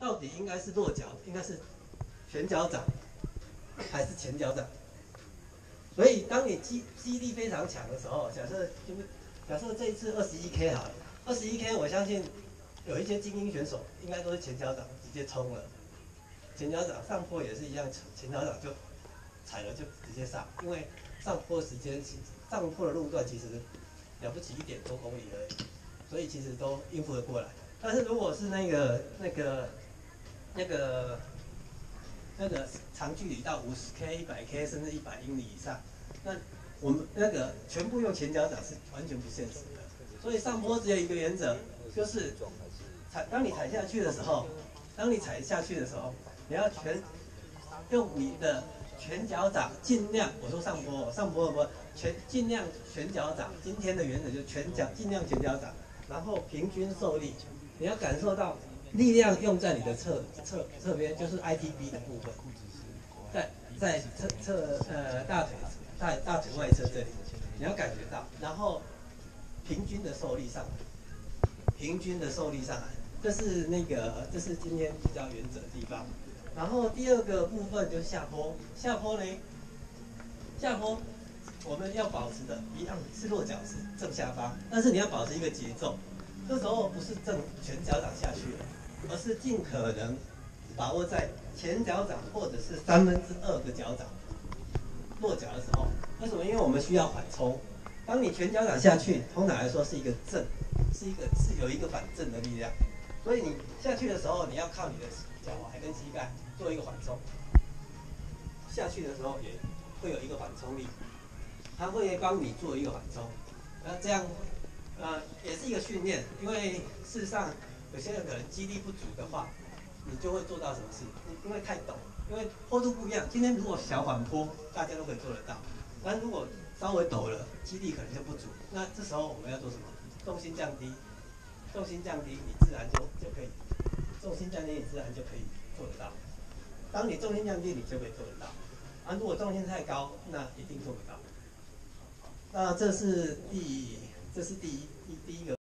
到底应该是落脚，应该是全脚掌还是前脚掌？所以当你肌肌力非常强的时候，假设就是假设这一次二十一 K 好了，二十一 K 我相信有一些精英选手应该都是前脚掌直接冲了，前脚掌上坡也是一样，前脚掌就踩了就直接上，因为上坡时间上坡的路段其实了不起一点多公里而已，所以其实都应付得过来。但是如果是那个那个那个那个长距离到五十 K、一百 K 甚至一百英里以上，那我们那个全部用前脚掌是完全不现实的。所以上坡只有一个原则，就是踩当你踩下去的时候，当你踩下去的时候，你要全用你的全脚掌尽量，我说上坡，上坡不全尽量全脚掌。今天的原则就是全脚尽量全脚掌，然后平均受力，你要感受到力量用在你的侧侧侧边，就是 ITB 的部分，在在侧侧呃大腿大大腿外侧这里，你要感觉到，然后平均的受力上来，平均的受力上来，这是那个这是今天比较原则的地方。然后第二个部分就是下坡，下坡呢，下坡我们要保持的一样是落脚是正下方，但是你要保持一个节奏，这时候不是正全脚掌下去了，而是尽可能把握在前脚掌或者是三分之二个脚掌落脚的时候。为什么？因为我们需要缓冲。当你全脚掌下去，通常来说是一个正，是一个是有一个反正的力量，所以你下去的时候，你要靠你的脚踝跟膝盖做一个缓冲。下去的时候也会有一个缓冲力，它会帮你做一个缓冲。那这样，呃，也是一个训练，因为事实上有些人可能肌力不足的话，你就会做到什么事？因为太陡，因为坡度不一样。今天如果小缓坡，大家都可以做得到，但如果稍微陡了，肌力可能就不足。那这时候我们要做什么？重心降低，重心降低，你自然就就可以，重心降低，你自然就可以做得到。当你重心降低，你就可以做得到。啊，如果重心太高，那一定做不到。那这是第，这是第一第第一个。